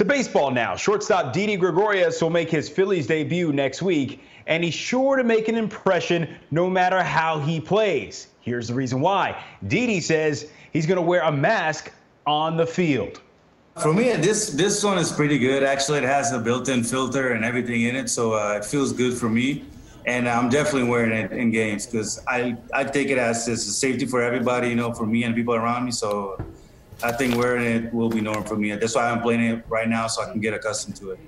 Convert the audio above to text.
To baseball now. Shortstop Didi Gregorius will make his Phillies debut next week, and he's sure to make an impression no matter how he plays. Here's the reason why. Didi says he's going to wear a mask on the field. For me, this this one is pretty good. Actually, it has a built-in filter and everything in it, so uh, it feels good for me. And I'm definitely wearing it in games because I I take it as, as a safety for everybody, you know, for me and people around me. So I think wearing it will be normal for me. That's why I'm playing it right now, so I can get accustomed to it.